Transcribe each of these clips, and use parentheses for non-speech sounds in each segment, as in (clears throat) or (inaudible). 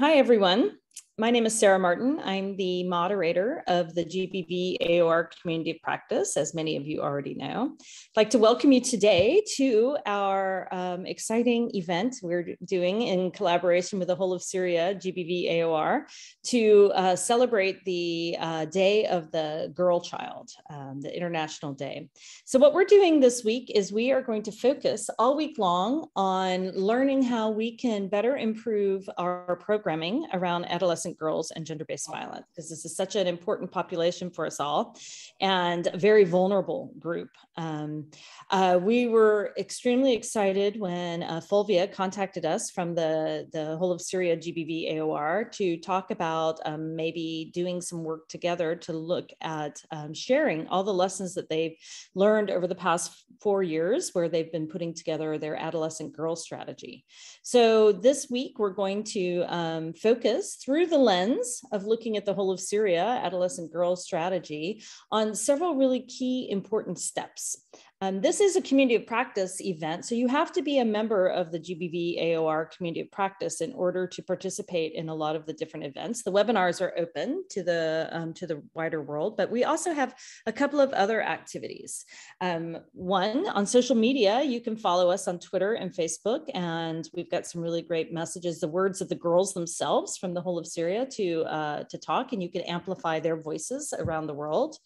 Hi, everyone. My name is Sarah Martin. I'm the moderator of the GBV AOR Community of Practice, as many of you already know. I'd like to welcome you today to our um, exciting event we're doing in collaboration with the whole of Syria GBV AOR to uh, celebrate the uh, Day of the Girl Child, um, the International Day. So what we're doing this week is we are going to focus all week long on learning how we can better improve our programming around adolescent adolescent girls and gender based violence, because this is such an important population for us all and a very vulnerable group. Um, uh, we were extremely excited when uh, Fulvia contacted us from the, the whole of Syria GBV AOR to talk about um, maybe doing some work together to look at um, sharing all the lessons that they've learned over the past four years where they've been putting together their adolescent girl strategy. So this week we're going to um, focus through the lens of looking at the whole of Syria adolescent girls strategy on several really key important steps. Um, this is a community of practice event, so you have to be a member of the GBV AOR community of practice in order to participate in a lot of the different events. The webinars are open to the um, to the wider world, but we also have a couple of other activities. Um, one on social media, you can follow us on Twitter and Facebook, and we've got some really great messages, the words of the girls themselves from the whole of Syria to uh, to talk, and you can amplify their voices around the world.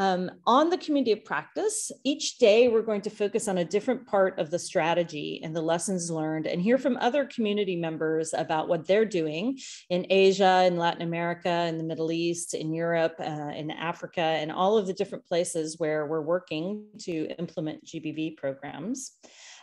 Um, on the community of practice, each day we're going to focus on a different part of the strategy and the lessons learned and hear from other community members about what they're doing in Asia, in Latin America, in the Middle East, in Europe, uh, in Africa, and all of the different places where we're working to implement GBV programs.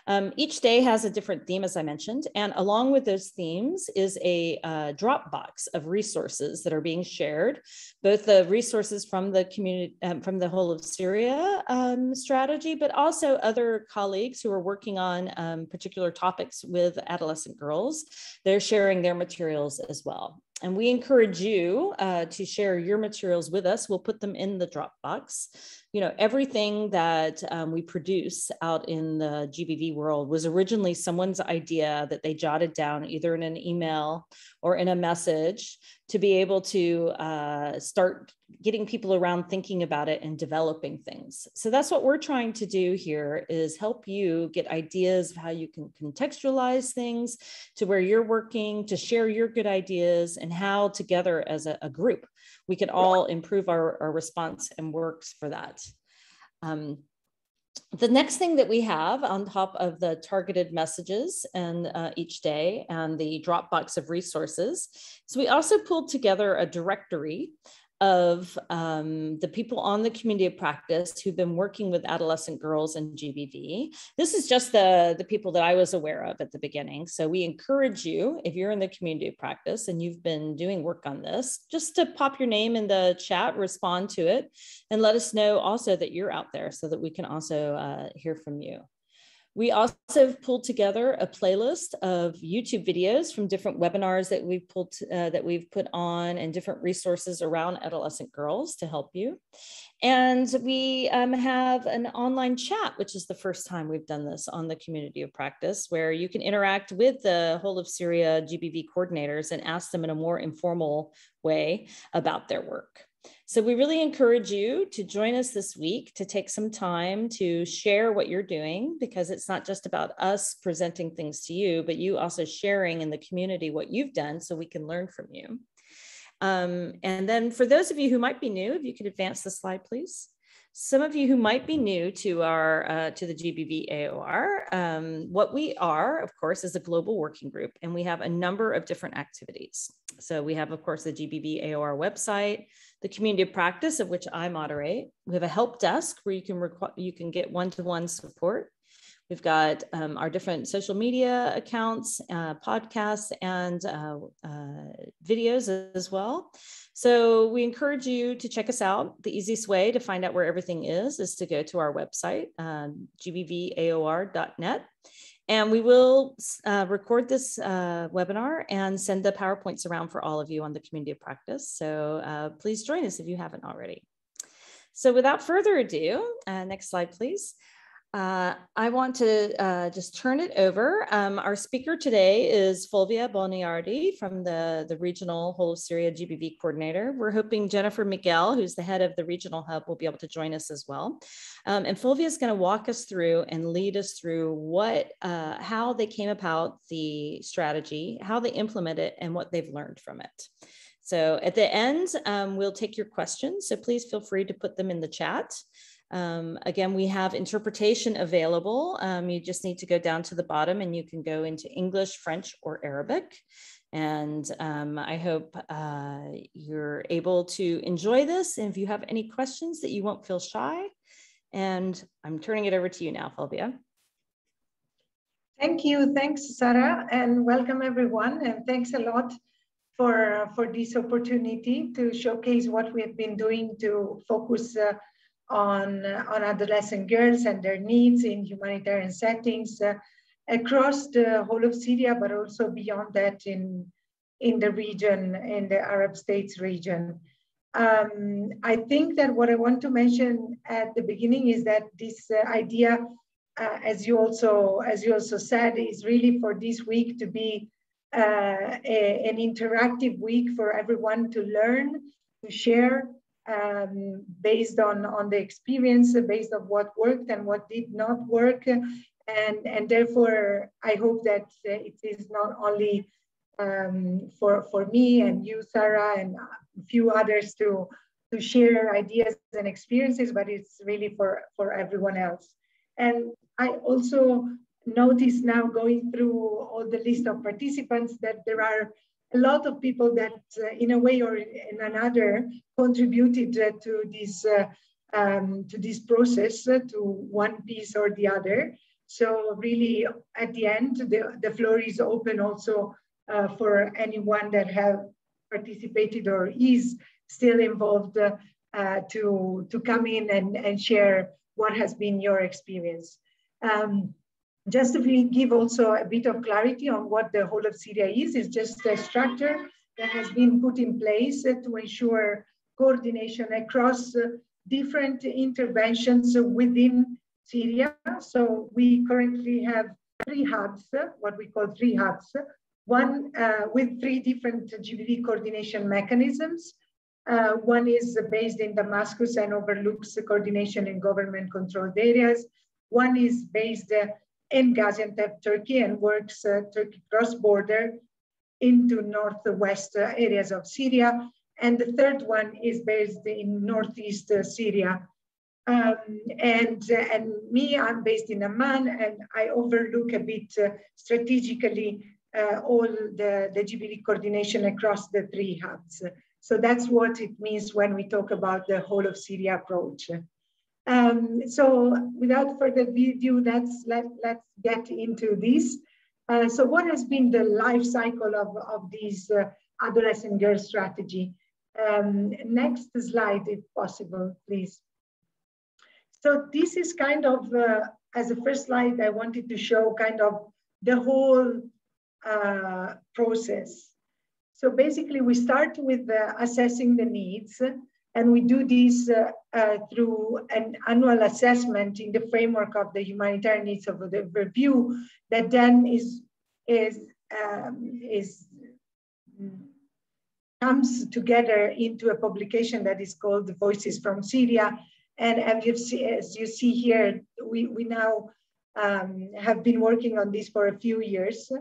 Um, each day has a different theme, as I mentioned, and along with those themes is a uh, Dropbox of resources that are being shared, both the resources from the community, um, from the whole of Syria um, strategy, but also other colleagues who are working on um, particular topics with adolescent girls. They're sharing their materials as well. And we encourage you uh, to share your materials with us. We'll put them in the Dropbox. You know, everything that um, we produce out in the GBV world was originally someone's idea that they jotted down either in an email or in a message to be able to uh, start getting people around thinking about it and developing things. So that's what we're trying to do here is help you get ideas of how you can contextualize things to where you're working, to share your good ideas and how together as a, a group, we could all improve our, our response and works for that. Um, the next thing that we have on top of the targeted messages and uh, each day and the Dropbox of resources is we also pulled together a directory of um, the people on the community of practice who've been working with adolescent girls and GBV. This is just the, the people that I was aware of at the beginning. So we encourage you, if you're in the community of practice and you've been doing work on this, just to pop your name in the chat, respond to it, and let us know also that you're out there so that we can also uh, hear from you. We also pulled together a playlist of YouTube videos from different webinars that we've pulled uh, that we've put on and different resources around adolescent girls to help you. And we um, have an online chat, which is the first time we've done this on the community of practice, where you can interact with the whole of Syria GBV coordinators and ask them in a more informal way about their work. So we really encourage you to join us this week to take some time to share what you're doing because it's not just about us presenting things to you, but you also sharing in the community what you've done so we can learn from you. Um, and then for those of you who might be new, if you could advance the slide, please. Some of you who might be new to our uh, to the GBV AOR, um, what we are, of course, is a global working group, and we have a number of different activities. So we have, of course, the GBV AOR website, the community of practice of which I moderate. We have a help desk where you can requ- you can get one-to-one support. We've got um, our different social media accounts, uh, podcasts, and uh, uh, videos as well. So we encourage you to check us out. The easiest way to find out where everything is is to go to our website, um, gbvaor.net. And we will uh, record this uh, webinar and send the PowerPoints around for all of you on the community of practice. So uh, please join us if you haven't already. So without further ado, uh, next slide, please. Uh, I want to uh, just turn it over. Um, our speaker today is Fulvia Boniardi from the, the Regional Whole of Syria GBV Coordinator. We're hoping Jennifer Miquel, who's the head of the Regional Hub, will be able to join us as well. Um, and Fulvia is going to walk us through and lead us through what, uh, how they came about the strategy, how they implement it, and what they've learned from it. So at the end, um, we'll take your questions. So please feel free to put them in the chat. Um, again, we have interpretation available. Um, you just need to go down to the bottom and you can go into English, French, or Arabic. And um, I hope uh, you're able to enjoy this. And if you have any questions that you won't feel shy. And I'm turning it over to you now, Fulvia. Thank you. Thanks, Sarah, and welcome everyone. And thanks a lot for, for this opportunity to showcase what we have been doing to focus uh, on, on adolescent girls and their needs in humanitarian settings uh, across the whole of Syria, but also beyond that in, in the region, in the Arab states region. Um, I think that what I want to mention at the beginning is that this uh, idea, uh, as you also as you also said, is really for this week to be uh, a, an interactive week for everyone to learn, to share, um, based on, on the experience, based on what worked and what did not work. And, and therefore, I hope that it is not only um, for, for me and you, Sarah, and a few others to, to share ideas and experiences, but it's really for, for everyone else. And I also notice now going through all the list of participants that there are a lot of people that uh, in a way or in another contributed uh, to this uh, um, to this process uh, to one piece or the other. So really at the end the, the floor is open also uh, for anyone that have participated or is still involved uh, to to come in and, and share what has been your experience. Um, just to give also a bit of clarity on what the whole of Syria is, it's just a structure that has been put in place to ensure coordination across different interventions within Syria. So we currently have three hubs, what we call three hubs, one uh, with three different GBV coordination mechanisms. Uh, one is based in Damascus and overlooks coordination in government controlled areas. One is based uh, in Gaziantep, Turkey, and works uh, Turkey cross-border into northwest uh, areas of Syria. And the third one is based in northeast uh, Syria. Um, and, uh, and me, I'm based in Amman, and I overlook a bit strategically all the, the GBV coordination across the three hubs. So that's what it means when we talk about the whole of Syria approach. Um, so without further ado, let's, let, let's get into this. Uh, so what has been the life cycle of, of this uh, adolescent girl strategy? Um, next slide, if possible, please. So this is kind of, uh, as a first slide, I wanted to show kind of the whole uh, process. So basically we start with uh, assessing the needs and we do this uh, uh, through an annual assessment in the framework of the humanitarian needs overview that then is, is, um, is comes together into a publication that is called Voices from Syria. And as you see, as you see here, we, we now um, have been working on this for a few years.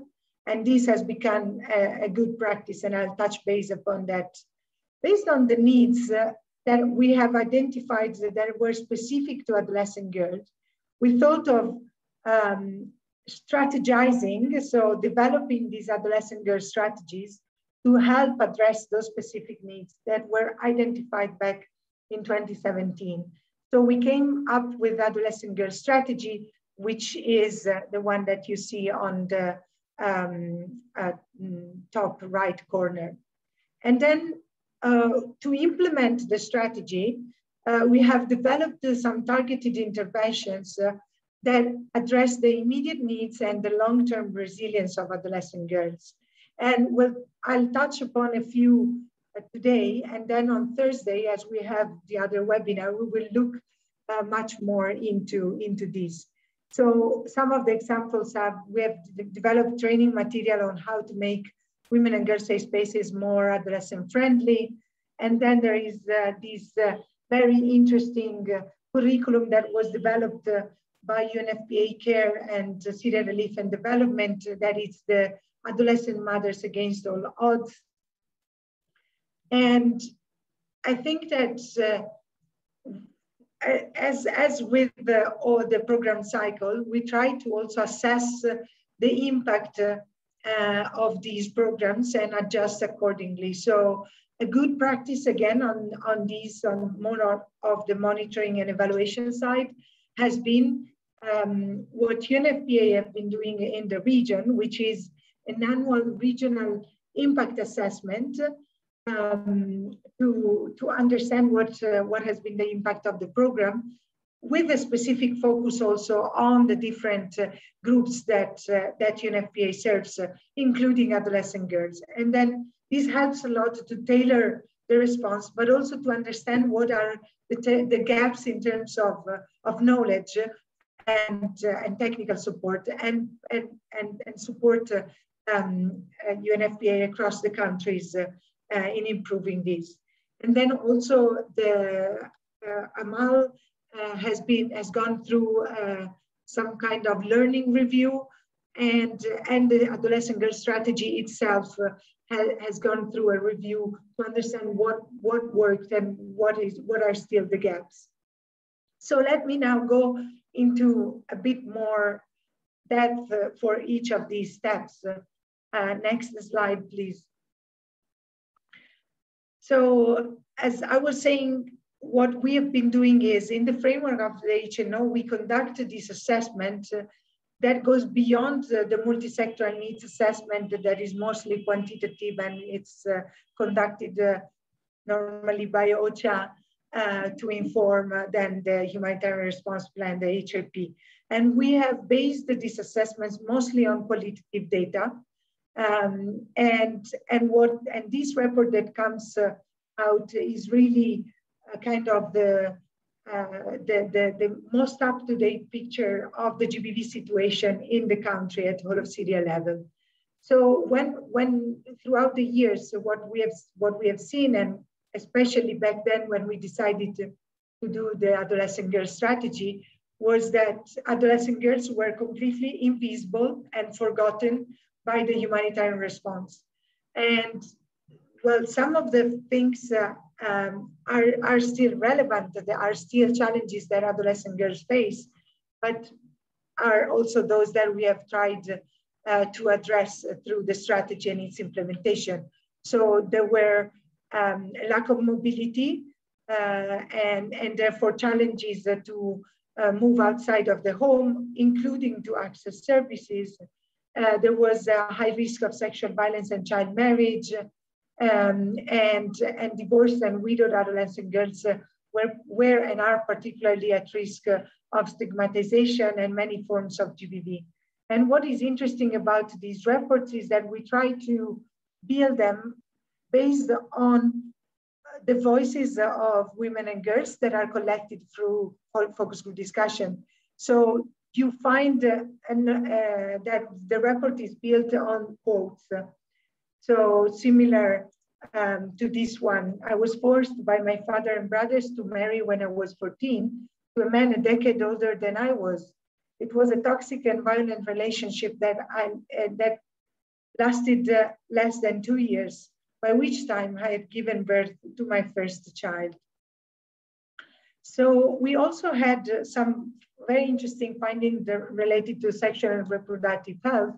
And this has become a, a good practice, and I'll touch base upon that. Based on the needs uh, that we have identified that were specific to adolescent girls. We thought of um, strategizing, so developing these adolescent girl strategies to help address those specific needs that were identified back in 2017. So we came up with adolescent girl strategy, which is uh, the one that you see on the um, uh, top right corner. And then to implement the strategy, uh, we have developed uh, some targeted interventions that address the immediate needs and the long-term resilience of adolescent girls. And we'll, I'll touch upon a few uh, today, and then on Thursday, as we have the other webinar, we will look uh, much more into, into this. So some of the examples we have developed training material on how to make women and girls safe spaces more adolescent friendly. And then there is uh, this uh, very interesting uh, curriculum that was developed uh, by UNFPA Care and Syria Relief and Development that is the Adolescent Mothers Against All Odds. And I think that uh, as, as with the, or the program cycle, we try to also assess the impact uh, of these programs and adjust accordingly. So a good practice again on, on these, on more of the monitoring and evaluation side has been um, what UNFPA have been doing in the region, which is an annual regional impact assessment um, to, to understand what, uh, what has been the impact of the program with a specific focus also on the different uh, groups that, uh, that UNFPA serves, uh, including adolescent girls. And then this helps a lot to tailor the response, but also to understand what are the, the gaps in terms of, uh, of knowledge and, uh, and technical support and, and, and, and support um, UNFPA across the countries uh, in improving this. And then also the uh, Amal uh, Uh, has been has gone through uh, some kind of learning review and, and the adolescent girl strategy itself uh, has, has gone through a review to understand what, what worked and what is what are still the gaps. So let me now go into a bit more depth for each of these steps. Uh, next slide, please. So as I was saying, what we have been doing is in the framework of the HNO, we conducted this assessment uh, that goes beyond the, the multi-sectoral needs assessment that is mostly quantitative and it's uh, conducted uh, normally by OCHA uh, to inform uh, then the humanitarian response plan, the HRP. And we have based these assessments mostly on qualitative data um, and and what and this report that comes uh, out is really kind of the, uh, the, the, the most up-to-date picture of the GBV situation in the country at whole of Syria level. So when, when throughout the years, what we have what we have seen, and especially back then when we decided to, to do the adolescent girl strategy, was that adolescent girls were completely invisible and forgotten by the humanitarian response. And well, some of the things uh, um, are, are still relevant. There are still challenges that adolescent girls face, but are also those that we have tried uh, to address through the strategy and its implementation. So there were um, lack of mobility uh, and, and therefore challenges to uh, move outside of the home, including to access services, uh, there was a high risk of sexual violence and child marriage, um, and, and divorced and widowed adolescent girls uh, were, were and are particularly at risk uh, of stigmatization and many forms of GBV. And what is interesting about these reports is that we try to build them based on the voices of women and girls that are collected through focus group discussion. So you find uh, an, uh, that the report is built on quotes. So similar um, to this one, I was forced by my father and brothers to marry when I was 14 to a man a decade older than I was. It was a toxic and violent relationship that, I, uh, that lasted uh, less than two years, by which time I had given birth to my first child. So we also had uh, some very interesting findings related to sexual and reproductive health.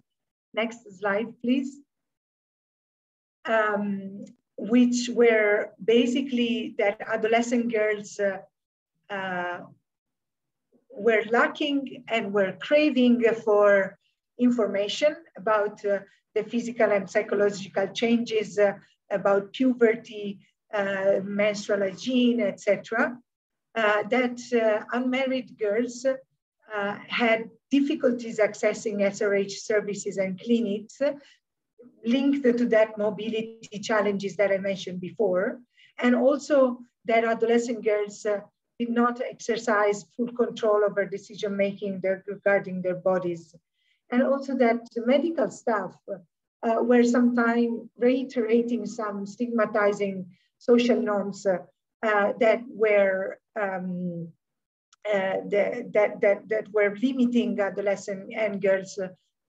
Next slide, please. Um, which were basically that adolescent girls uh, uh, were lacking and were craving for information about uh, the physical and psychological changes uh, about puberty, uh, menstrual hygiene, etc. Uh, that unmarried girls had difficulties accessing SRH services and clinics linked to that mobility challenges that I mentioned before. And also that adolescent girls did not exercise full control over decision making regarding their bodies. And also that the medical staff uh, were sometimes reiterating some stigmatizing social norms uh, uh, that were um, uh, that, that, that were limiting adolescent and girls'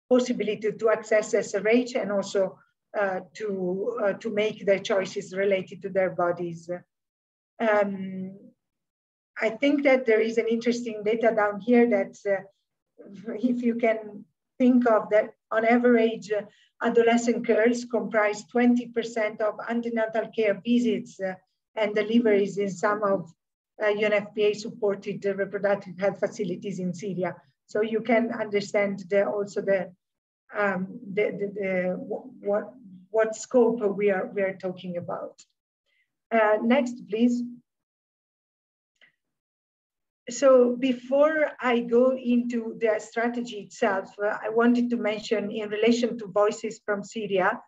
possibility to access SRH and also uh, to, uh, to make their choices related to their bodies. Um, I think that there is an interesting data down here that uh, if you can think of that on average, uh, adolescent girls comprise 20% of antenatal care visits uh, and deliveries in some of uh, UNFPA supported reproductive health facilities in Syria. So you can understand the, also the, um, the, the, the, what, what scope we are, we are talking about. Uh, next, please. So before I go into the strategy itself, uh, I wanted to mention in relation to voices from Syria,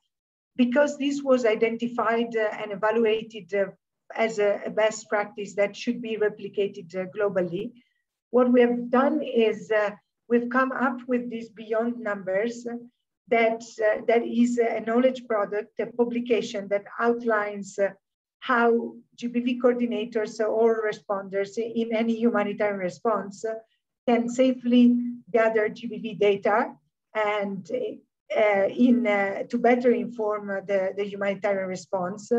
because this was identified uh, and evaluated uh, as a, a, best practice that should be replicated uh, globally. What we have done is uh, we've come up with these beyond numbers that, uh, that is a knowledge product, a publication that outlines uh, how GBV coordinators or responders in any humanitarian response can safely gather GBV data and uh, in, uh, to better inform the, the humanitarian response.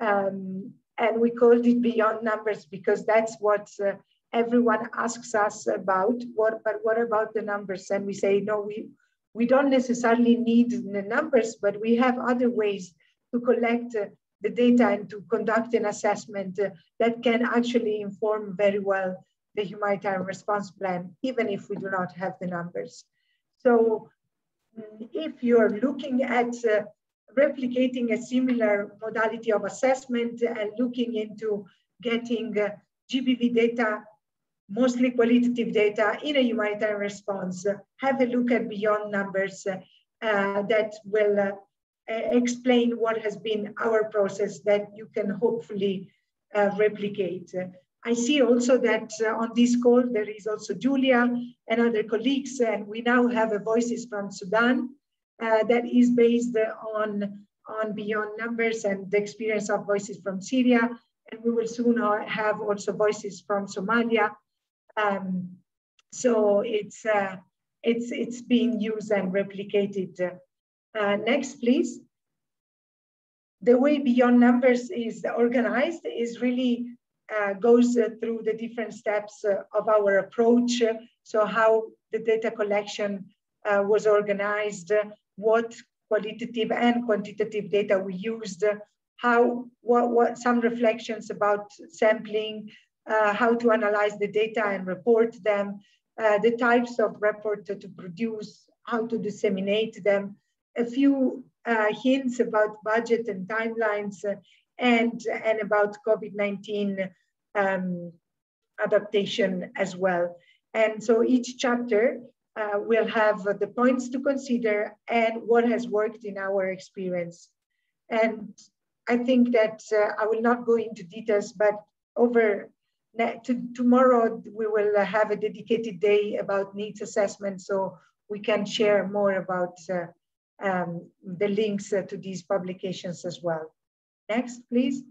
Um, and we called it beyond numbers because that's what uh, everyone asks us about. What, but what about the numbers? And we say, no, we, we don't necessarily need the numbers, but we have other ways to collect uh, the data and to conduct an assessment uh, that can actually inform very well the humanitarian response plan, even if we do not have the numbers. So mm, if you're looking at uh, replicating a similar modality of assessment and looking into getting uh, GBV data, mostly qualitative data in a humanitarian response, have a look at beyond numbers uh, that will uh, explain what has been our process that you can hopefully uh, replicate. I see also that uh, on this call, there is also Julia and other colleagues, and we now have a Voices from Sudan uh, that is based on, on beyond numbers and the experience of voices from Syria. And we will soon have also voices from Somalia. Um, so it's, uh, it's, it's being used and replicated. Uh, next, please. The way beyond numbers is organized is really uh, goes uh, through the different steps uh, of our approach. So how the data collection uh, was organized, what qualitative and quantitative data we used, how, what, what some reflections about sampling, uh, how to analyze the data and report them, uh, the types of report to produce, how to disseminate them, a few uh, hints about budget and timelines, uh, and, and about COVID-19 um, adaptation as well. And so each chapter uh, we'll have the points to consider and what has worked in our experience. And I think that uh, I will not go into details, but over tomorrow, we will have a dedicated day about needs assessment so we can share more about uh, um, the links uh, to these publications as well. Next, please.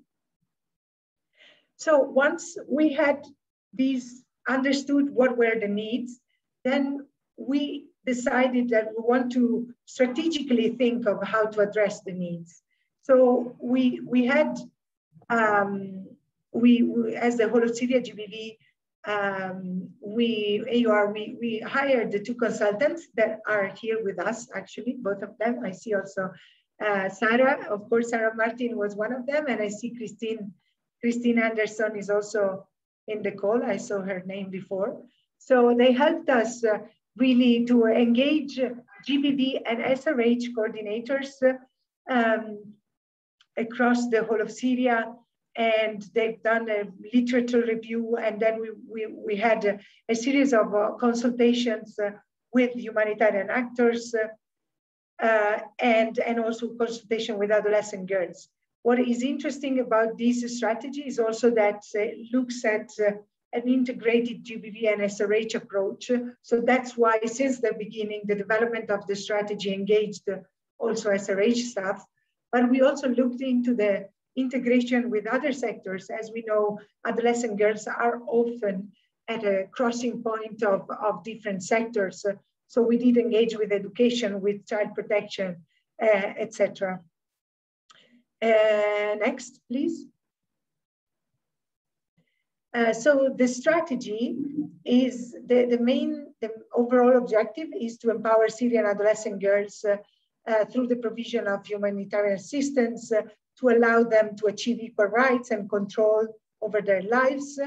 So once we had these understood what were the needs, then we decided that we want to strategically think of how to address the needs. So we, we had, um, we, we, as the whole of Syria GBV, um, we, AOR, we, we hired the two consultants that are here with us, actually, both of them. I see also uh, Sarah, of course, Sarah Martin was one of them, and I see Christine, Christine Anderson is also in the call. I saw her name before. So they helped us uh, really to engage GBV and SRH coordinators um, across the whole of Syria. And they've done a literature review. And then we, we, we had a, a series of uh, consultations uh, with humanitarian actors uh, and, and also consultation with adolescent girls. What is interesting about this strategy is also that it looks at uh, an integrated GBV and SRH approach. So that's why since the beginning, the development of the strategy engaged also SRH staff, but we also looked into the integration with other sectors. As we know, adolescent girls are often at a crossing point of, of different sectors. So we did engage with education, with child protection, uh, etc. Uh, next, please. Uh, so the strategy is the, the main, the overall objective is to empower Syrian adolescent girls uh, uh, through the provision of humanitarian assistance to allow them to achieve equal rights and control over their lives,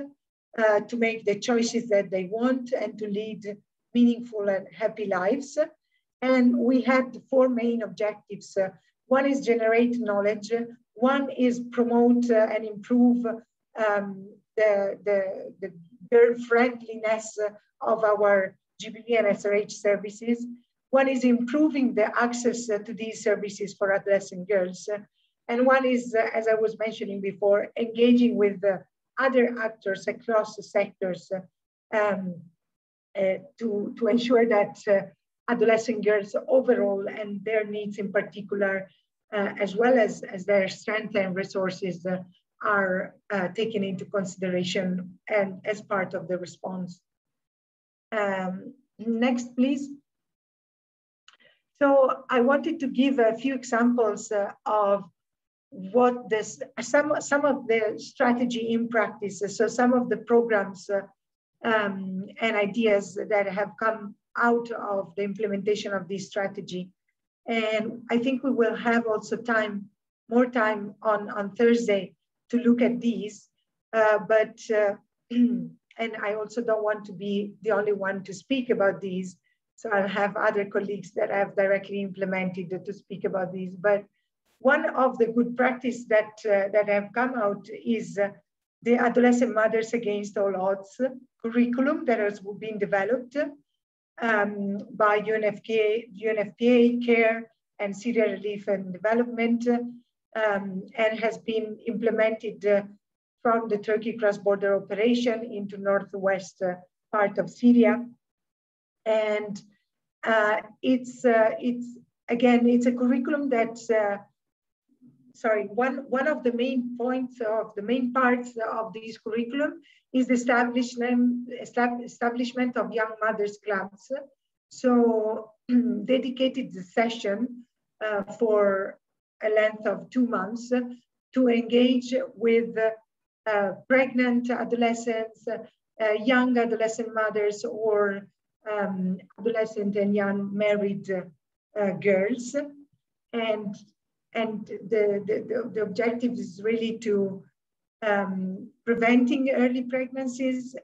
uh, to make the choices that they want and to lead meaningful and happy lives. And we had four main objectives. one is generate knowledge. One is promote and improve um, the, the, the girl friendliness of our GBV and SRH services. One is improving the access to these services for adolescent girls. And one is, as I was mentioning before, engaging with other actors across the sectors um, uh, to, to ensure that uh, adolescent girls overall and their needs in particular, uh, as well as, as their strength and resources uh, are uh, taken into consideration and as part of the response. Um, next, please. So I wanted to give a few examples uh, of what this, some, some of the strategy in practice. So some of the programs uh, um, and ideas that have come out of the implementation of this strategy. And I think we will have also time, more time on, on Thursday to look at these. Uh, but, uh, (clears throat) and I also don't want to be the only one to speak about these. So I'll have other colleagues that have directly implemented to speak about these. But one of the good practice that, uh, that have come out is uh, the Adolescent Mothers Against All Odds curriculum that has been developed um, by UNFPA, UNFPA, CARE, and Syria Relief and Development um, and has been implemented uh, from the Turkey cross-border operation into northwest uh, part of Syria. And uh, it's, uh, it's, again, it's a curriculum that, uh, sorry, one, one of the main points of the main parts of this curriculum is the establishment, establishment of young mothers clubs. So (clears throat) dedicated the session uh, for a length of two months to engage with uh, pregnant adolescents, uh, young adolescent mothers, or um, adolescent and young married uh, girls. And, and the, the, the objective is really to um, preventing early pregnancies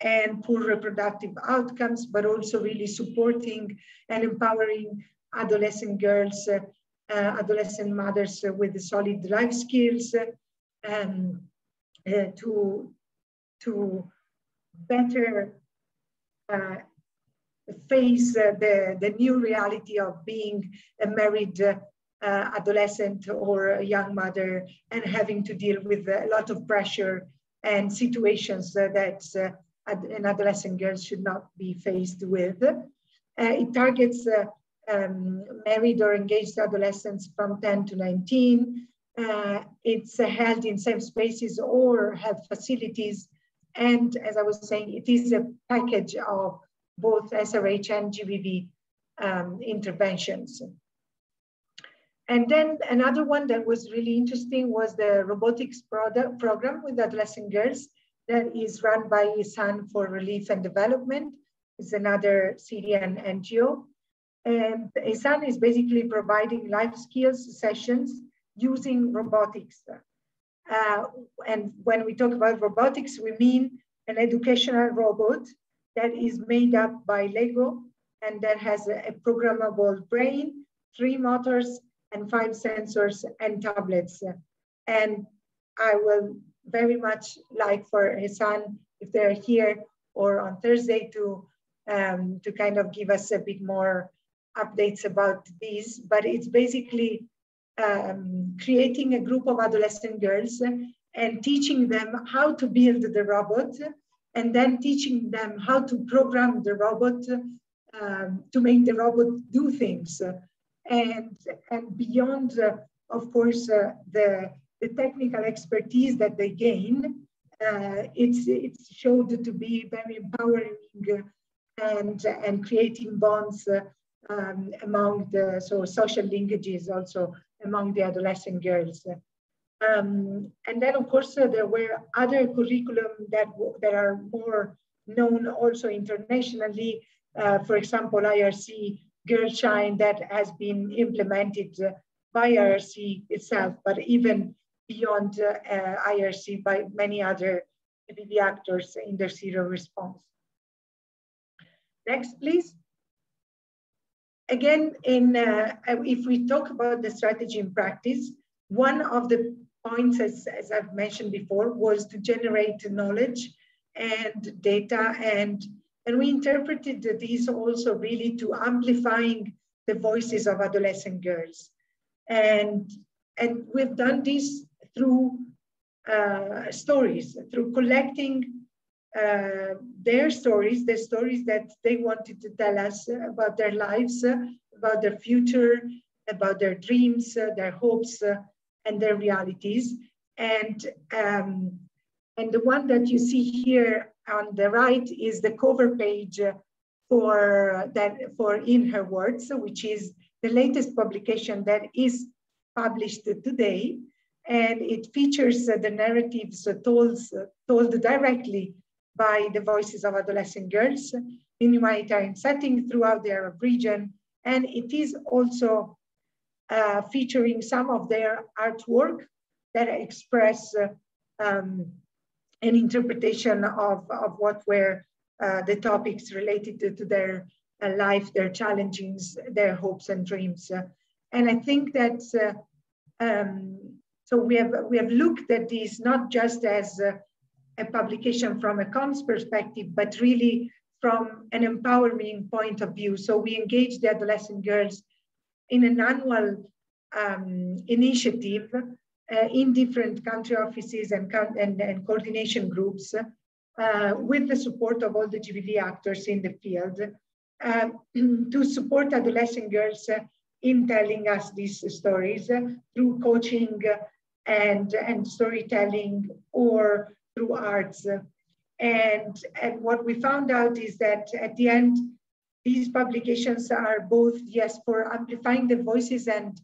and poor reproductive outcomes, but also really supporting and empowering adolescent girls uh, uh, adolescent mothers with solid life skills um, uh, to, to better uh, face the, the new reality of being a married uh, adolescent or young mother and having to deal with a lot of pressure and situations uh, that uh, an adolescent girl should not be faced with. it targets um, married or engaged adolescents from 10 to 19. Uh, it's uh, held in safe spaces or health facilities. And as I was saying, it is a package of both SRH and GBV um, interventions. And then another one that was really interesting was the robotics product program with adolescent girls that is run by Ihsan for Relief and Development. It's another Syrian NGO. And Ihsan is basically providing life skills sessions using robotics. Uh, and when we talk about robotics, we mean an educational robot that is made up by Lego and that has a, a programmable brain, three motors, and five sensors and tablets. And I will very much like for Ihsan, if they're here or on Thursday, to, um, to kind of give us a bit more updates about these, but it's basically um, creating a group of adolescent girls and teaching them how to build the robot and then teaching them how to program the robot um, to make the robot do things. And, and beyond, uh, of course, uh, the, the technical expertise that they gain, uh, it's, it's showed to be very empowering and, and creating bonds um, among the so social linkages also among the adolescent girls. Um, and then, of course, uh, there were other curriculum that, that are more known also internationally. Uh, for example, IRC Girl Shine that has been implemented uh, by IRC itself, but even beyond uh, uh IRC by many other GBV actors in their zero response. Next, please. Again, in uh, if we talk about the strategy in practice, one of the points, as, as I've mentioned before, was to generate knowledge and data and and we interpreted these also really to amplifying the voices of adolescent girls. And, and we've done this through uh, stories, through collecting uh, their stories, the stories that they wanted to tell us about their lives, about their future, about their dreams, their hopes, and their realities. And, um, and the one that you see here on the right is the cover page for that for In Her Words, which is the latest publication that is published today. And it features the narratives told, told directly by the voices of adolescent girls in humanitarian setting throughout the Arab region. And it is also uh, featuring some of their artwork that express uh, um, an interpretation of, of what were uh, the topics related to, to their uh, life, their challenges, their hopes and dreams. Uh, and I think that, uh, um, so we have, we have looked at this not just as a, publication from a comms perspective, but really from an empowering point of view. So we engage the adolescent girls in an annual um, initiative uh, in different country offices and, and, and coordination groups uh, with the support of all the GBV actors in the field uh, (clears throat) to support adolescent girls in telling us these stories through coaching and, and storytelling or through arts. And, and what we found out is that at the end, these publications are both, yes, for amplifying the voices and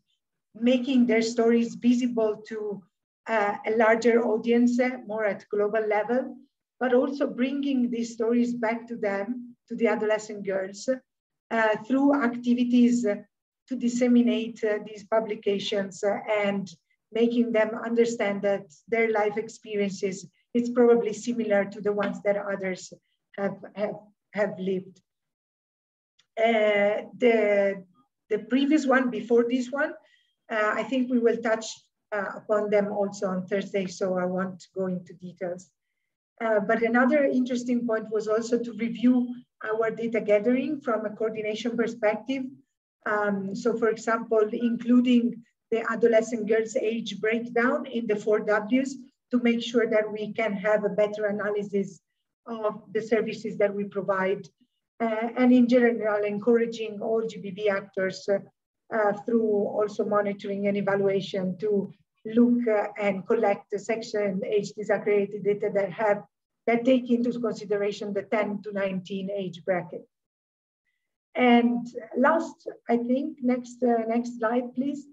making their stories visible to uh, a larger audience, uh, more at global level, but also bringing these stories back to them, to the adolescent girls, uh, through activities to disseminate uh, these publications uh, and making them understand that their life experiences is probably similar to the ones that others have, have, have lived. Uh, the, the previous one before this one uh, I think we will touch uh, upon them also on Thursday, so I won't go into details. Uh, but another interesting point was also to review our data gathering from a coordination perspective. Um, so for example, including the adolescent girls age breakdown in the four W's to make sure that we can have a better analysis of the services that we provide. Uh, and in general, encouraging all GBV actors uh, through also monitoring and evaluation to look uh, and collect the sex and age disaggregated data that have that take into consideration the 10 to 19 age bracket. And last, I think, next, uh, next slide, please.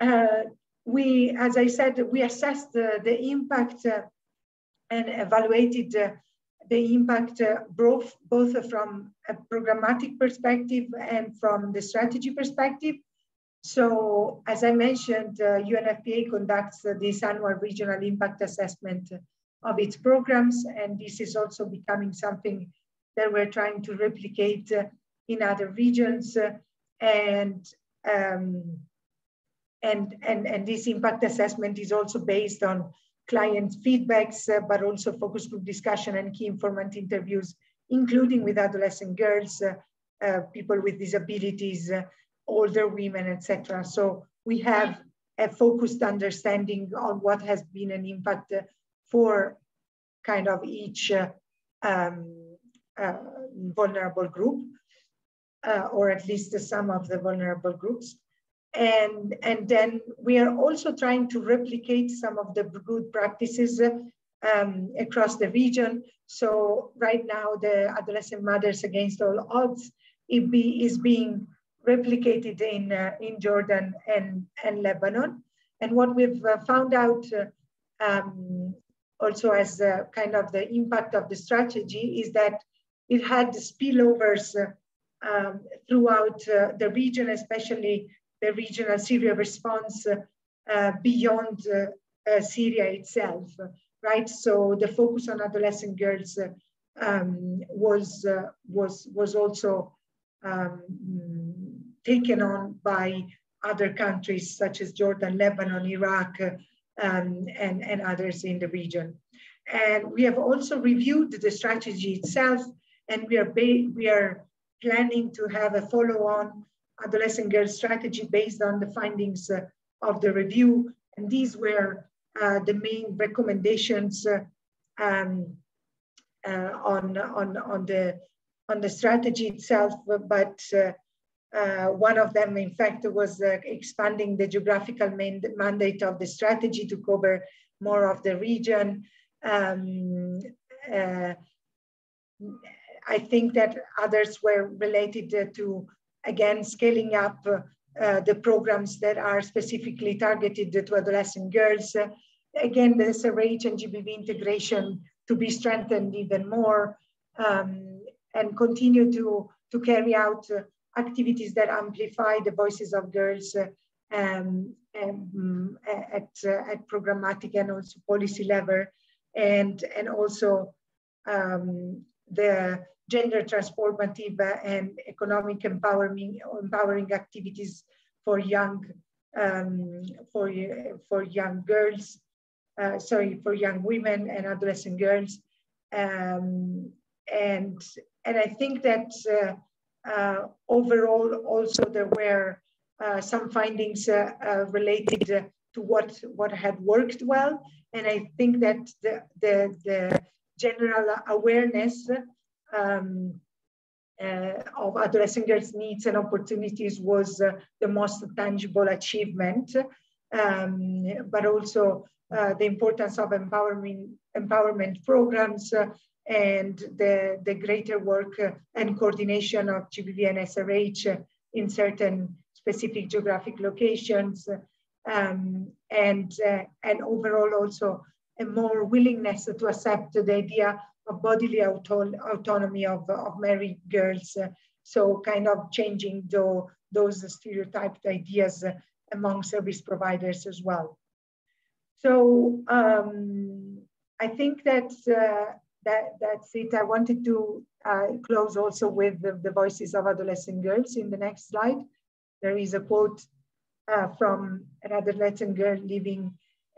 Uh, we, as I said, we assessed the, the impact uh, and evaluated uh, the impact uh, both, both from a programmatic perspective and from the strategy perspective. So as I mentioned, uh, UNFPA conducts uh, this annual regional impact assessment of its programs, and this is also becoming something that we're trying to replicate uh, in other regions. Uh, and, um, and, and, and this impact assessment is also based on client feedbacks, uh, but also focus group discussion and key informant interviews, including with adolescent girls, uh, uh, people with disabilities, older women, etc. So we have a focused understanding on what has been an impact for kind of each uh, um, uh, vulnerable group, uh, or at least sum of the vulnerable groups. And, and then we are also trying to replicate some of the good practices um, across the region. So right now, the Adolescent Mothers Against All Odds be, is being replicated in, uh, in Jordan and, and Lebanon. And what we've uh, found out uh, um, also as kind of the impact of the strategy is that it had spillovers uh, um, throughout uh, the region, especially the regional Syria response beyond Syria itself right? So the focus on adolescent girls uh, um, was, uh, was, was also um, taken on by other countries such as Jordan, Lebanon, Iraq, uh, um, and, and others in the region. And we have also reviewed the strategy itself, and we are, we are planning to have a follow-on adolescent girl strategy based on the findings uh, of the review. And these were uh, the main recommendations uh, um, on, on, on, the, on the strategy itself, but uh, one of them, in fact, was uh, expanding the geographical mandate of the strategy to cover more of the region. Um, uh, I think that others were related to, again, scaling up uh, the programs that are specifically targeted to adolescent girls. Uh, again, the SRH and GBV integration to be strengthened even more um, and continue to, to carry out uh, activities that amplify the voices of girls um, um, at, at programmatic and also policy level and, and also um, the gender transformative and economic empowering, empowering activities for young um, for, for young girls, uh, sorry, for young women and adolescent girls. Um, and, and I think that uh, uh, overall also there were uh, some findings uh, uh, related to what, what had worked well. And I think that the, the, the general awareness um, uh, of adolescent girls' needs and opportunities was uh, the most tangible achievement, um, but also uh, the importance of empowerment, empowerment programs uh, and the, the greater work uh, and coordination of GBV and SRH in certain specific geographic locations, um, and, and overall also a more willingness to accept the idea bodily auto autonomy of, of married girls. Uh, so kind of changing the, those stereotyped ideas among service providers as well. So um, I think that, uh, that that's it. I wanted to uh, close also with the, the, voices of adolescent girls in the next slide. There is a quote uh, from an adolescent girl living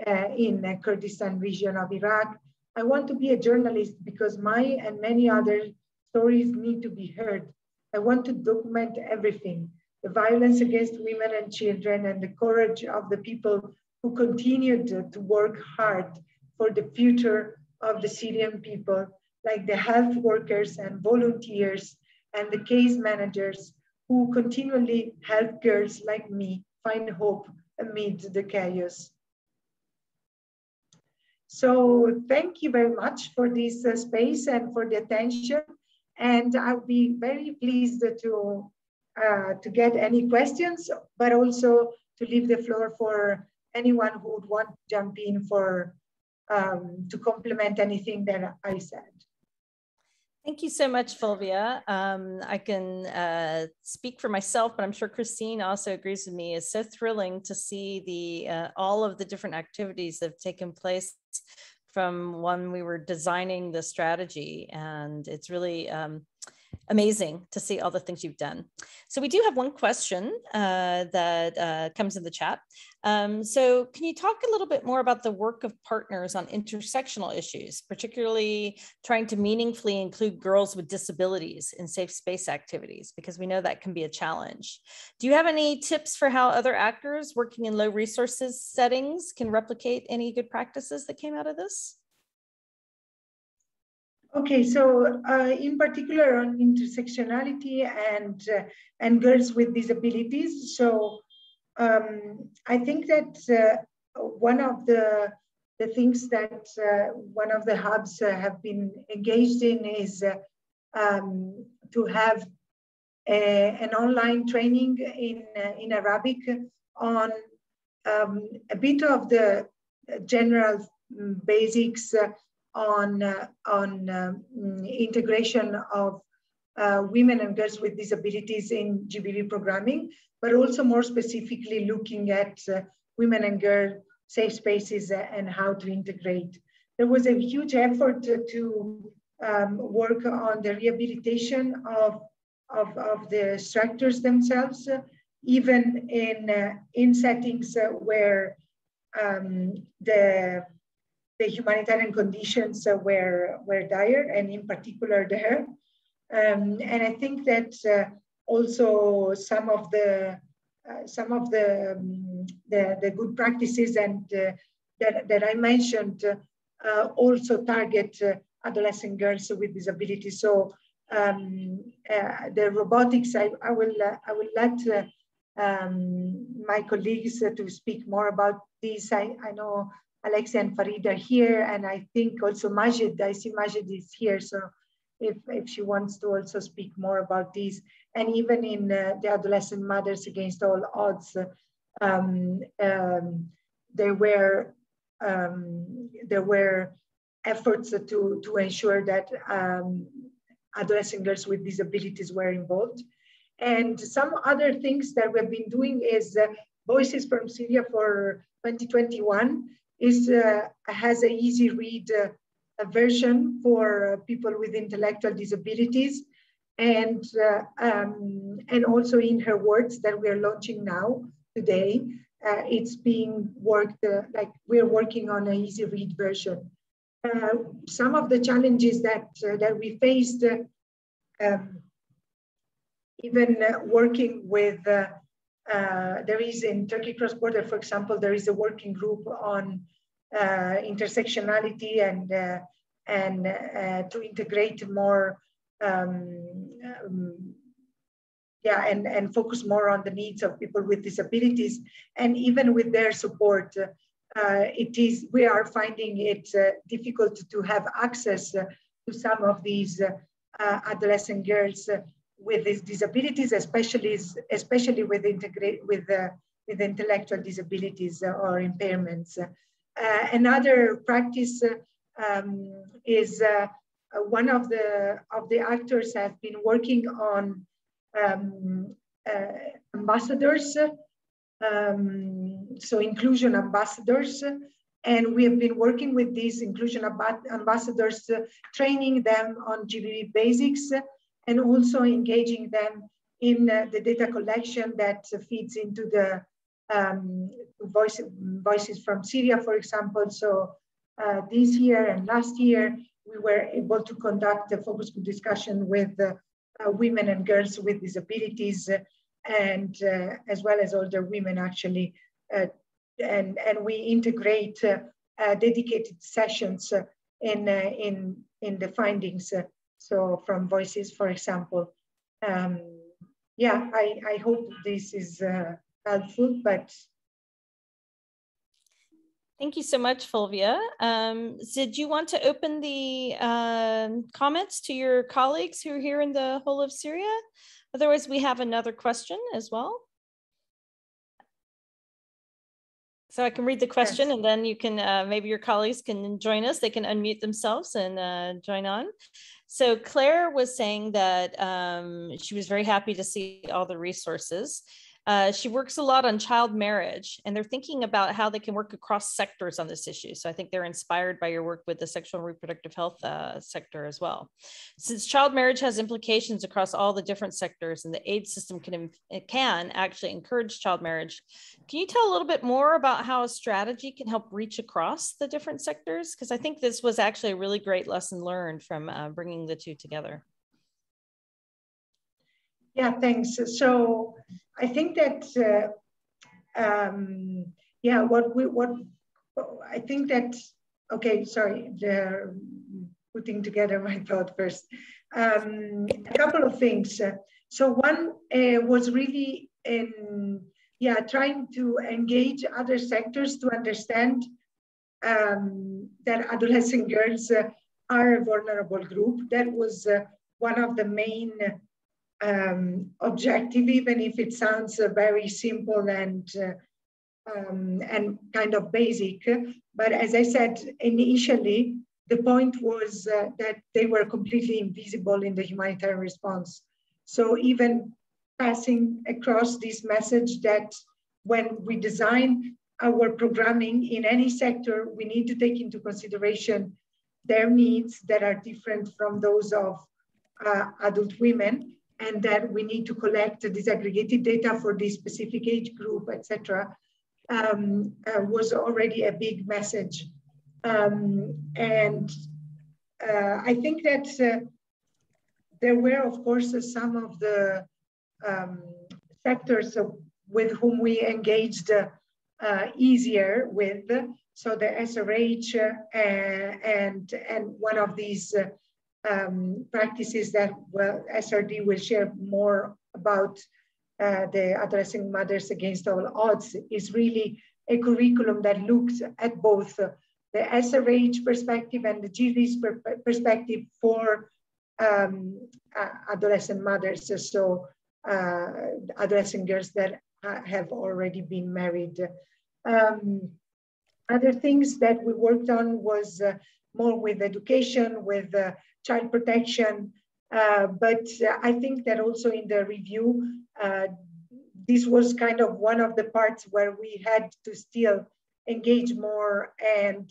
uh, in the Kurdistan region of Iraq I want to be a journalist because my and many other stories need to be heard. I want to document everything, the violence against women and children and the courage of the people who continued to work hard for the future of the Syrian people, like the health workers and volunteers and the case managers who continually help girls like me find hope amid the chaos. So thank you very much for this uh, space and for the attention. And I'll be very pleased to, uh, to get any questions, but also to leave the floor for anyone who would want to jump in for um, to complement anything that I said. Thank you so much, Fulvia. Um, I can uh, speak for myself, but I'm sure Christine also agrees with me. It's so thrilling to see the uh, all of the different activities that have taken place from when we were designing the strategy, and it's really um, amazing to see all the things you've done. So we do have one question uh, that uh, comes in the chat. Um, so can you talk a little bit more about the work of partners on intersectional issues, particularly trying to meaningfully include girls with disabilities in safe space activities, because we know that can be a challenge. Do you have any tips for how other actors working in low resources settings can replicate any good practices that came out of this? Okay, so uh, in particular on intersectionality and uh, and girls with disabilities. So um, I think that uh, one of the the things that uh, one of the hubs uh, have been engaged in is uh, um, to have a, an online training in in Arabic on um, a bit of the general mm, basics on, uh, on um, integration of uh, women and girls with disabilities in GBV programming, but also more specifically looking at uh, women and girl safe spaces and how to integrate. There was a huge effort to um, work on the rehabilitation of, of, of the structures themselves, even in, uh, in settings where um, the the humanitarian conditions uh, were, were dire, and in particular there. Um, and I think that uh, also some of the uh, some of the, um, the, the good practices and that, that I mentioned also target adolescent girls with disabilities. So um, uh, the robotics, I, I will uh, I will let uh, um, my colleagues to speak more about this. I, I know Alexia and Farid are here, and I think also Majid, I see Majid is here, so if, if she wants to also speak more about this, and even in uh, the Adolescent Mothers Against All Odds, um, um, there were um, there were efforts to, to ensure that um, adolescent girls with disabilities were involved. And some other things that we've been doing is uh, Voices from Syria for 2021 is uh, has an easy read uh, version for uh, people with intellectual disabilities. And, uh, um, and also in her words that we are launching now today, uh, it's being worked, uh, like we're working on an easy read version. some of the challenges that, that we faced, um, even working with uh, there is in Turkey Cross Border, for example, there is a working group on uh, intersectionality and uh, and uh, to integrate more, um, um, yeah, and and focus more on the needs of people with disabilities, and even with their support. it is we are finding it difficult to have access to some of these adolescent girls with these disabilities, especially especially with integrate with uh, with intellectual disabilities or impairments. Uh, another practice um, is uh, one of the of the actors have been working on um, uh, ambassadors, um, so inclusion ambassadors, and we have been working with these inclusion ambassadors, uh, training them on GBV basics, and also engaging them in uh, the data collection that feeds into the um, voice, voices from Syria, for example. So uh, this year and last year, we were able to conduct a focus group discussion with uh, women and girls with disabilities and uh, as well as older women actually. Uh, and, and we integrate uh, dedicated sessions in, in, in the findings. So from voices, for example. Um, yeah, I, I hope this is helpful, but. Thank you so much, Fulvia. Um, did you want to open the uh, comments to your colleagues who are here in the whole of Syria? Otherwise, we have another question as well. So I can read the question yes. and then you can, uh, maybe your colleagues can join us. They can unmute themselves and uh, join on. So Claire was saying that um, she was very happy to see all the resources. Uh, she works a lot on child marriage, and they're thinking about how they can work across sectors on this issue. So I think they're inspired by your work with the sexual and reproductive health uh, sector as well. Since child marriage has implications across all the different sectors, and the aid system can can actually encourage child marriage, can you tell a little bit more about how a strategy can help reach across the different sectors? Because I think this was actually a really great lesson learned from uh, bringing the two together. Yeah, thanks. So I think that, uh, um, yeah, what we, what I think that, okay, sorry, the, putting together my (laughs) thought first. Um, a couple of things. So one uh, was really in, yeah, trying to engage other sectors to understand um, that adolescent girls uh, are a vulnerable group. That was uh, one of the main um, objective, even if it sounds uh, very simple and uh, um, and kind of basic. But as I said initially, the point was uh, that they were completely invisible in the humanitarian response. So even passing across this message that when we design our programming in any sector, we need to take into consideration their needs that are different from those of uh, adult women and that we need to collect disaggregated data for this specific age group, etc um, uh, was already a big message. Um, and uh, I think that uh, there were, of course, some of the um, sectors with whom we engaged uh, easier with. So the SRH uh, and, and one of these uh, um, practices that well, SRD will share more about uh, the Adolescent Mothers Against All Odds is really a curriculum that looks at both the SRH perspective and the GV's per perspective for um, uh, adolescent mothers, so adolescent girls that have already been married. Um, other things that we worked on was uh, more with education, with uh, child protection, uh, but I think that also in the review, uh, this was kind of one of the parts where we had to still engage more and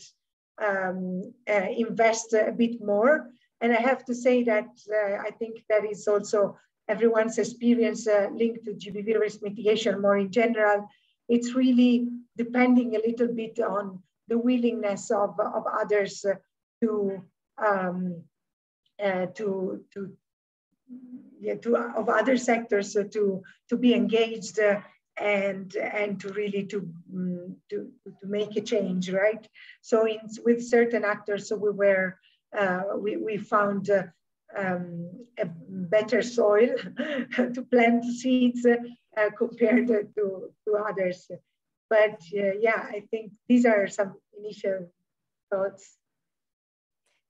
um, uh, invest a bit more. And I have to say that uh, I think that is also everyone's experience uh, linked to GBV risk mitigation more in general. It's really depending a little bit on the willingness of, of others to um, uh, to to yeah, to of other sectors uh, to to be engaged uh, and and to really to, um, to to make a change right? So in with certain actors so we were uh, we, we found uh, um, a better soil (laughs) to plant seeds uh, compared to, to others. But yeah i think these are some initial thoughts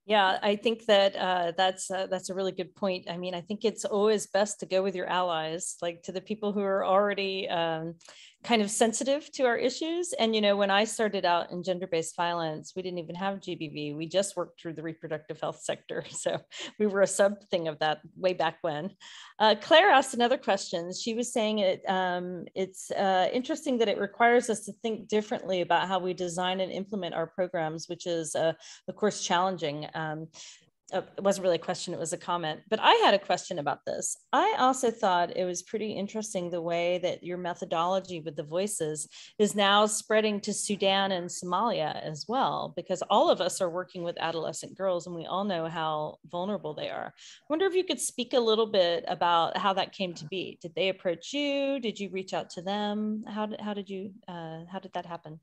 yeah, I think that uh, that's uh, that's a really good point. I mean, I think it's always best to go with your allies, like to the people who are already um, kind of sensitive to our issues. And, you know, when I started out in gender based violence, we didn't even have GBV. We just worked through the reproductive health sector. (laughs) So we were a sub thing of that way back when. Uh, Claire asked another question. She was saying it, um, it's uh, interesting that it requires us to think differently about how we design and implement our programs, which is, uh, of course, challenging. Um, uh, it wasn't really a question, it was a comment. But I had a question about this. I also thought it was pretty interesting the way that your methodology with the voices is now spreading to Sudan and Somalia as well, because all of us are working with adolescent girls and we all know how vulnerable they are. I wonder if you could speak a little bit about how that came to be. Did they approach you? Did you reach out to them? How did, how did you, uh, how did that happen?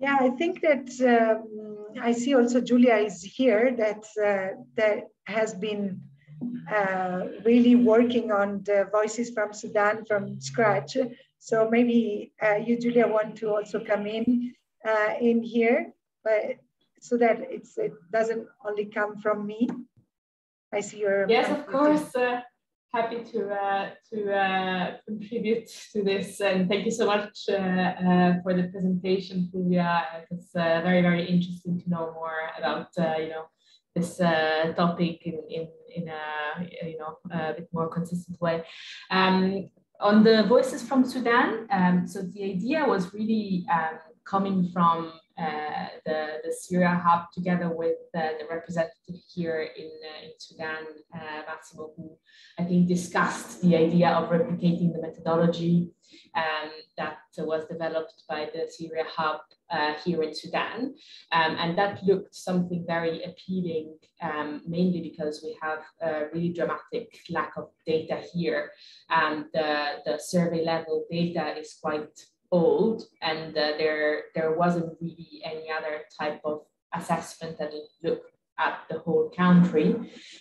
Yeah, I think that um, I see also Julia is here that uh, that has been uh, really working on the voices from Sudan from scratch. So maybe uh, you, Julia, want to also come in uh, in here, but so that it's it doesn't only come from me. I see your. Yes, of course. Happy to uh, to uh, contribute to this. And thank you so much uh, uh for the presentation Julia. It's uh, very very interesting to know more about uh, you know this topic in, in, in a you know a bit more consistent way. Um, on the voices from Sudan um, so the idea was really um, coming from uh, the, the Syria hub together with uh, the representative here in, uh, in Sudan, uh, Massimo, who I think discussed the idea of replicating the methodology um, that was developed by the Syria hub uh, here in Sudan. Um, and that looked something very appealing, um, mainly because we have a really dramatic lack of data here. And the, the survey level data is quite old and uh, there there wasn't really any other type of assessment that looked at the whole country,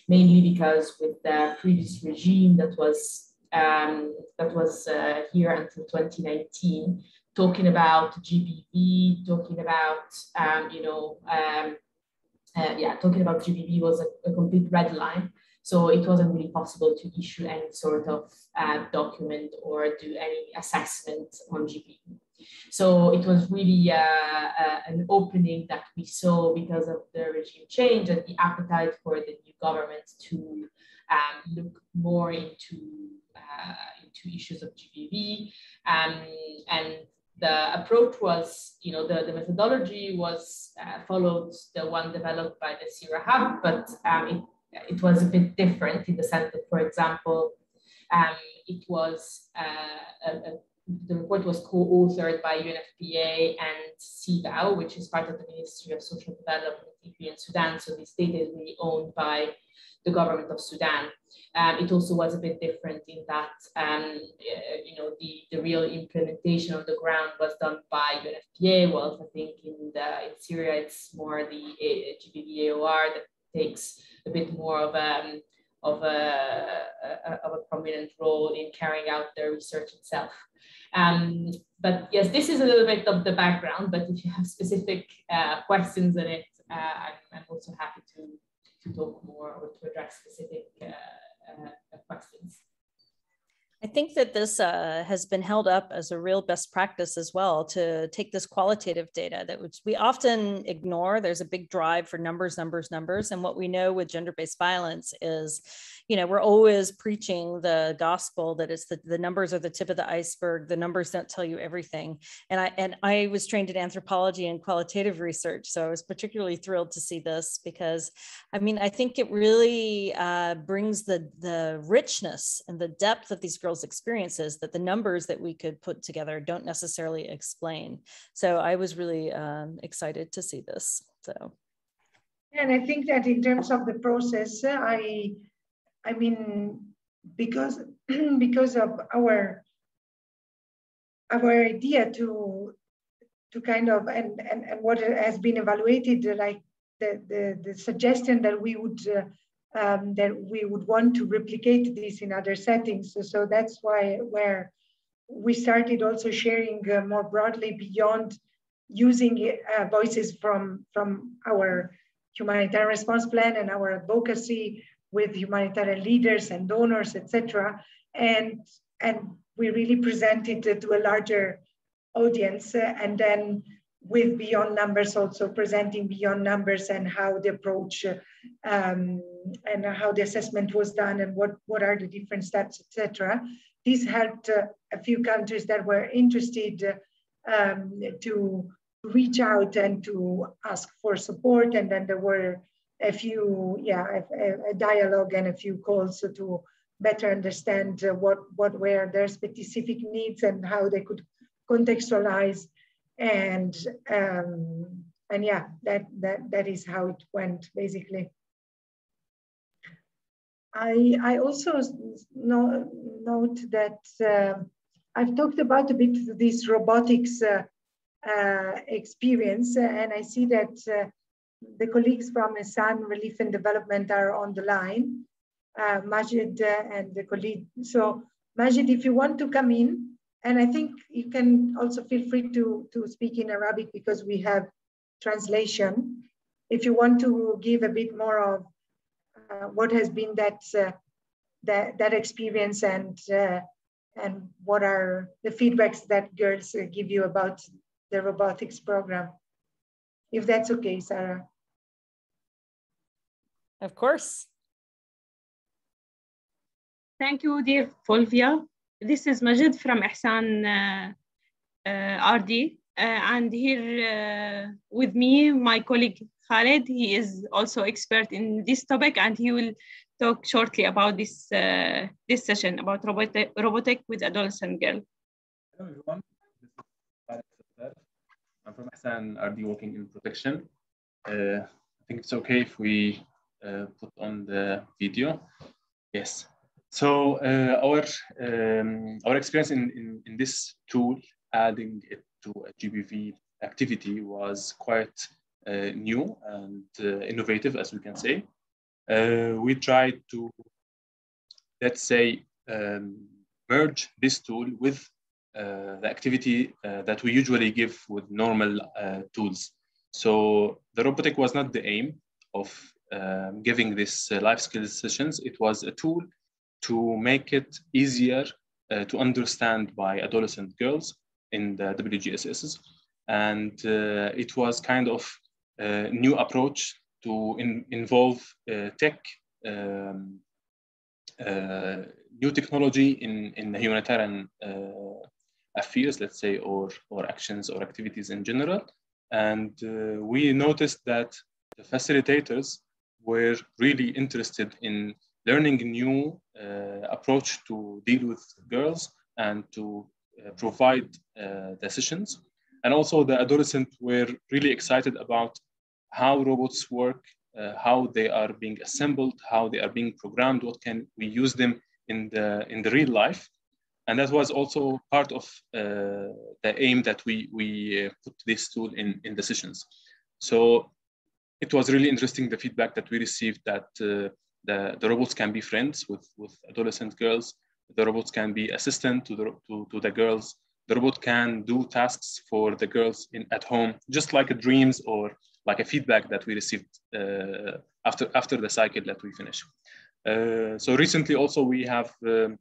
mainly because with the previous regime that was um, that was uh, here until 2019, talking about GBV, talking about um, you know um, uh, yeah, talking about GBV was a, a, complete red line. So it wasn't really possible to issue any sort of uh, document or do any assessment on GBV. So it was really uh, uh, an opening that we saw because of the regime change and the appetite for the new government to um, look more into, uh, into issues of GBV. Um, and the approach was, you know, the, the methodology was uh, followed the one developed by the Syria Hub, but um, it, it was a bit different in the sense that, for example, um, it was uh, a, a the report was co-authored by UNFPA and CVAW, which is part of the Ministry of Social Development in Sudan. So this data is really owned by the government of Sudan. Um, it also was a bit different in that, um, uh, you know, the, the real implementation on the ground was done by UNFPA, whilst I think in, the, in Syria, it's more the uh, GBV-AOR that takes a bit more of a, um, of a, a, of a prominent role in carrying out the research itself. Um, but yes, this is a little bit of the background, but if you have specific uh, questions in it, uh, I'm, I'm, also happy to, to talk more or to address specific uh, uh questions. I think that this uh, has been held up as a real best practice as well to take this qualitative data that we often ignore. There's a big drive for numbers, numbers, numbers. And what we know with gender based violence is you know, we're always preaching the gospel that it's the, the numbers are the tip of the iceberg. The numbers don't tell you everything. And I and I was trained in anthropology and qualitative research, so I was particularly thrilled to see this because, I mean, I think it really uh, brings the the richness and the depth of these girls' experiences that the numbers that we could put together don't necessarily explain. So I was really um, excited to see this. So. And I think that in terms of the process, I I mean, because (clears throat) because of our our idea to to kind of and and, and what has been evaluated like the the, the suggestion that we would uh, um, that we would want to replicate this in other settings so, so that's why where we started also sharing uh, more broadly beyond using uh, voices from from our humanitarian response plan and our advocacy with humanitarian leaders and donors, etc. And, and we really presented it to a larger audience uh, and then with beyond numbers also presenting beyond numbers and how the approach um, and how the assessment was done and what, what are the different steps, etc. This helped uh, a few countries that were interested um, to reach out and to ask for support. And then there were a few, yeah, a, a dialogue and a few calls to better understand uh, what, what were their specific needs and how they could contextualize. And, um, and yeah, that, that, that is how it went basically. I, I also know, note that uh, I've talked about a bit this robotics uh, uh, experience, and I see that uh, the colleagues from Ehsan Relief and Development are on the line, uh, Majid uh, and the colleague. So Majid, if you want to come in, and I think you can also feel free to, to speak in Arabic because we have translation. If you want to give a bit more of uh, what has been that, uh, that, that experience and, uh, and what are the feedbacks that girls uh, give you about the robotics program if that's okay, Sarah. Of course. Thank you, dear Fulvia. This is Majid from Ehsan uh, uh, RD. Uh, and here with me, my colleague Khaled, he is also expert in this topic and he will talk shortly about this, uh, this session about robotic, robotic with adolescent girl. Hello everyone, I'm from Ehsan RD working in protection. Uh, I think it's okay if we uh, put on the video. Yes. So uh, our um, our experience in, in, in this tool, adding it to a GBV activity was quite new and innovative, as we can say. we tried to, let's say, um, merge this tool with uh, the activity uh, that we usually give with normal uh, tools. So the robotic was not the aim of um, giving this life skills sessions. It was a tool to make it easier to understand by adolescent girls in the WGSSs. And it was kind of a new approach to in, involve tech um, uh, new technology in, in the humanitarian uh, affairs, let's say, or, or actions or activities in general. And uh, we noticed that the facilitators were really interested in learning new uh, approach to deal with girls and to uh, provide uh, decisions. And also the adolescents were really excited about how robots work, how they are being assembled, how they are being programmed, what can we use them in the, in the real life and that was also part of uh, the aim that we we uh, put this tool in in decisions. So it was really interesting the feedback that we received that uh, the the robots can be friends with with adolescent girls. The robots can be assistant to the to, to the girls. The robot can do tasks for the girls in at home, just like a dreams or like a feedback that we received uh, after after the cycle that we finish. Uh, so recently also we have um,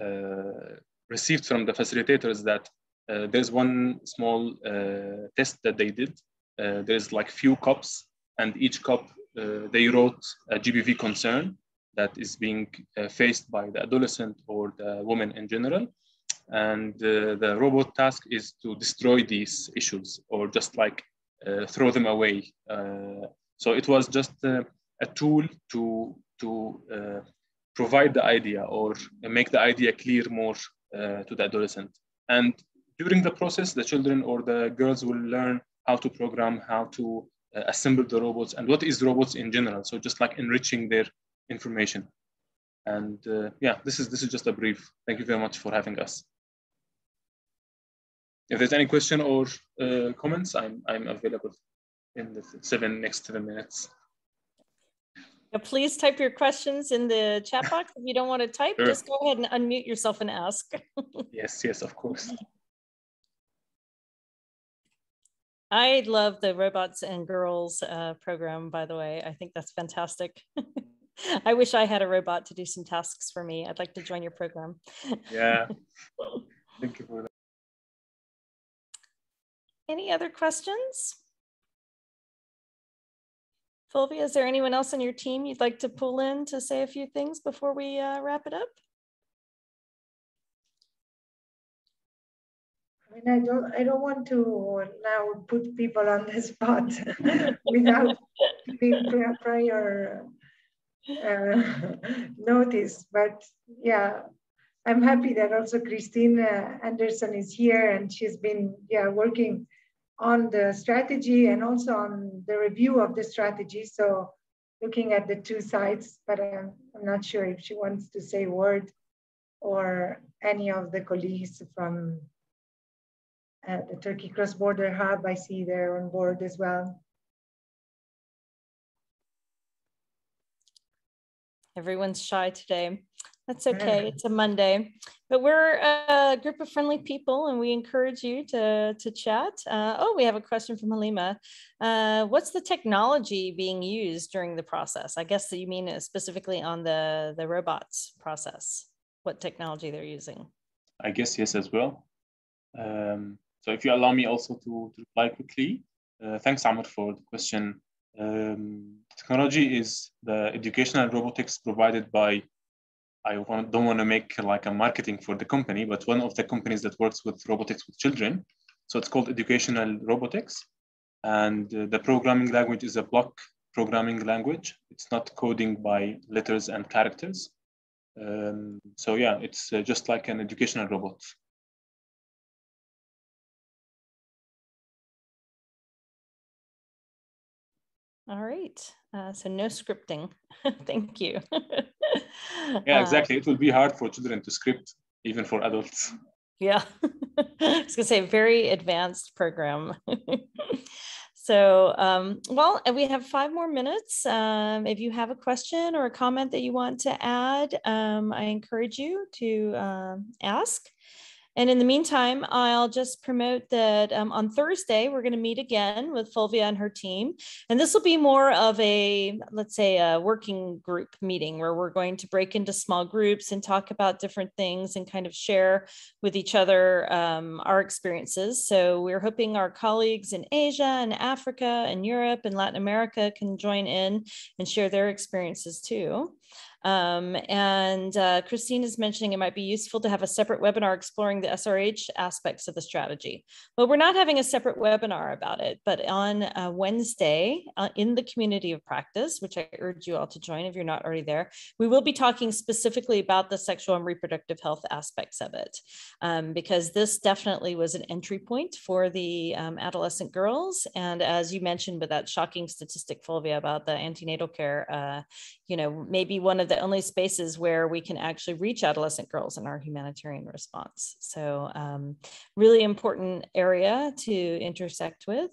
uh, received from the facilitators that uh, there's one small uh, test that they did. there's like few cups, and each cup they wrote a GBV concern that is being faced by the adolescent or the woman in general and uh, the robot task is to destroy these issues or just like uh, throw them away uh, so it was just a tool to to provide the idea or make the idea clear more uh, to the adolescent. And during the process, the children or the girls will learn how to program, how to uh, assemble the robots, and what is robots in general. So just like enriching their information. And uh, yeah, this is this is just a brief. Thank you very much for having us. If there's any question or uh, comments, I'm I'm available in the seven next seven minutes. Now, please type your questions in the chat box. If you don't want to type, sure. just go ahead and unmute yourself and ask. (laughs) yes, yes, of course. I love the Robots and Girls uh, program, by the way. I think that's fantastic. (laughs) I wish I had a robot to do some tasks for me. I'd like to join your program. Yeah. (laughs) Thank you for that. Any other questions? Fulvia, is there anyone else on your team you'd like to pull in to say a few things before we uh, wrap it up? Mean, I don't, I don't want to now put people on the spot (laughs) without prior uh, notice, but yeah, I'm happy that also Christine uh, Anderson is here and she's been yeah working on the strategy and also on the review of the strategy. So looking at the two sides, but I'm, I'm not sure if she wants to say a word or any of the colleagues from uh, the Turkey Cross Border Hub, I see they're on board as well. Everyone's shy today. That's okay. It's a Monday, but we're a group of friendly people, and we encourage you to to chat. Uh, oh, we have a question from Halima. Uh, what's the technology being used during the process? I guess that you mean specifically on the the robots process. What technology they're using? I guess yes as well. Um, so if you allow me also to, to reply quickly, uh, thanks Amr for the question. Um, technology is the educational robotics provided by I want, don't want to make like a marketing for the company, but one of the companies that works with robotics with children. So it's called educational robotics. And uh, the programming language is a block programming language. It's not coding by letters and characters. Um, so yeah, it's uh, just like an educational robot. All right. Uh, so no scripting. (laughs) Thank you. (laughs) yeah, uh, exactly. Uh, it will be hard for children to script, even for adults. Yeah. (laughs) I was going to say very advanced program. So, um, well, we have five more minutes. Um, if you have a question or a comment that you want to add, um, I encourage you to um, ask. And in the meantime, I'll just promote that um, on Thursday, we're going to meet again with Fulvia and her team. And this will be more of a, let's say, a working group meeting where we're going to break into small groups and talk about different things and kind of share with each other um, our experiences. So we're hoping our colleagues in Asia and Africa and Europe and Latin America can join in and share their experiences too. Um, and uh, Christine is mentioning it might be useful to have a separate webinar exploring the SRH aspects of the strategy. Well, we're not having a separate webinar about it, but on uh, Wednesday uh, in the community of practice, which I urge you all to join if you're not already there, we will be talking specifically about the sexual and reproductive health aspects of it, um, because this definitely was an entry point for the um, adolescent girls. And as you mentioned with that shocking statistic, Fulvia, about the antenatal care, uh, you know, maybe one of the only spaces where we can actually reach adolescent girls in our humanitarian response. So um, really important area to intersect with.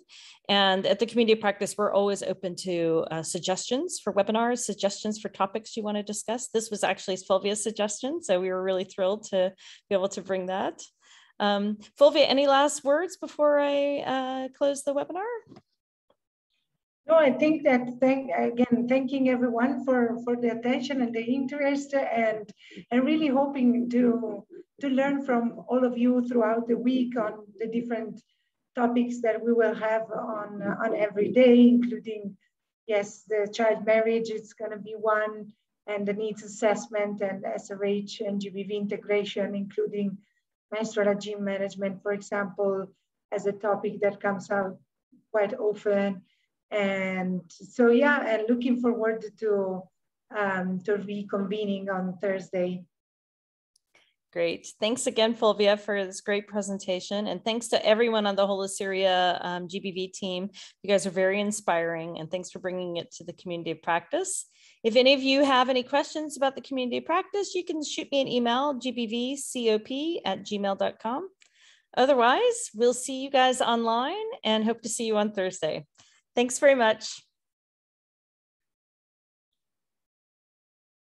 And at the community practice, we're always open to uh, suggestions for webinars, suggestions for topics you want to discuss. This was actually Fulvia's suggestion, so we were really thrilled to be able to bring that. Um, Fulvia, any last words before I uh, close the webinar? No, I think that thank again thanking everyone for for the attention and the interest and and really hoping to to learn from all of you throughout the week on the different topics that we will have on on every day, including yes, the child marriage is going to be one, and the needs assessment and SRH and GBV integration, including menstrual hygiene management, for example, as a topic that comes out quite often and so, yeah, and looking forward to, um, to reconvening on Thursday. Great. Thanks again, Fulvia, for this great presentation. And thanks to everyone on the Whole of Syria um, GBV team. You guys are very inspiring and thanks for bringing it to the community of practice. If any of you have any questions about the community of practice, you can shoot me an email, gbvcop at gmail.com. Otherwise, we'll see you guys online and hope to see you on Thursday. Thanks very much.